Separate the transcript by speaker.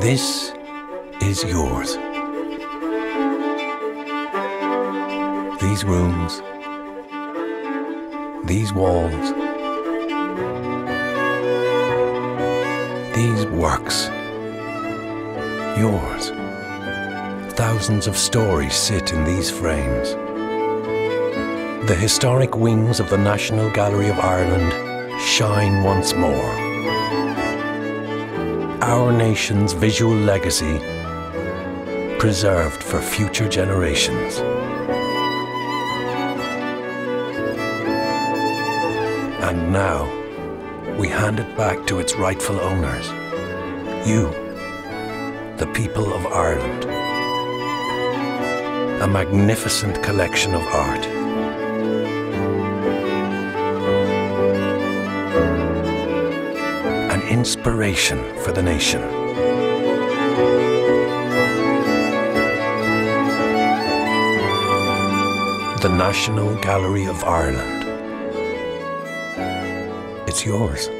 Speaker 1: This is yours. These rooms, these walls, these works, yours. Thousands of stories sit in these frames. The historic wings of the National Gallery of Ireland shine once more. Our nation's visual legacy preserved for future generations. And now, we hand it back to its rightful owners. You, the people of Ireland. A magnificent collection of art. Inspiration for the nation. The National Gallery of Ireland. It's yours.